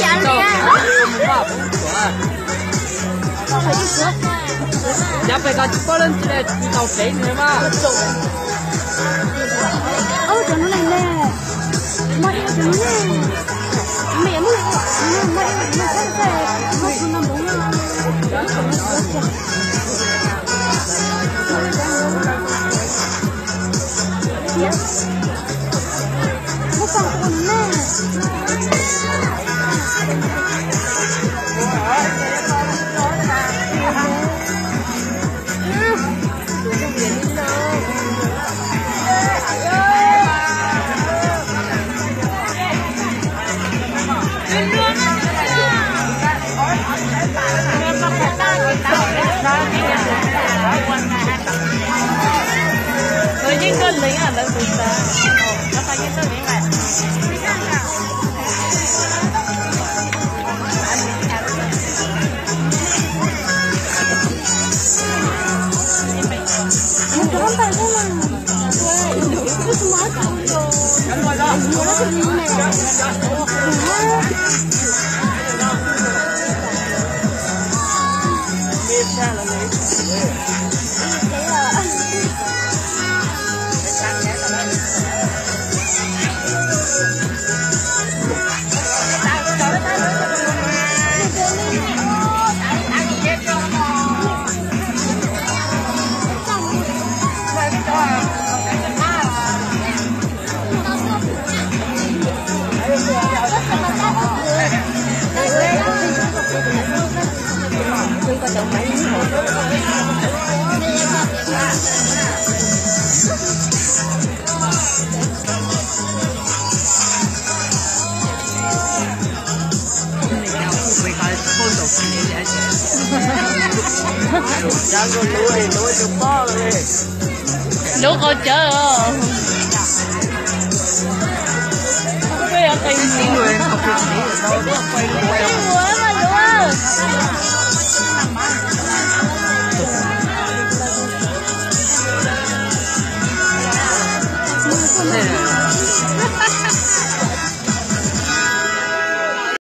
dạ nè nhập về cả có lên trên tàu phế nữa mà ôi trời nó này nè mày yêu trời nè mẹ Một cái bàn trong máy nhắn hộp lúc ở chợ bây giờ tìm người học được gì đâu quay quay 네.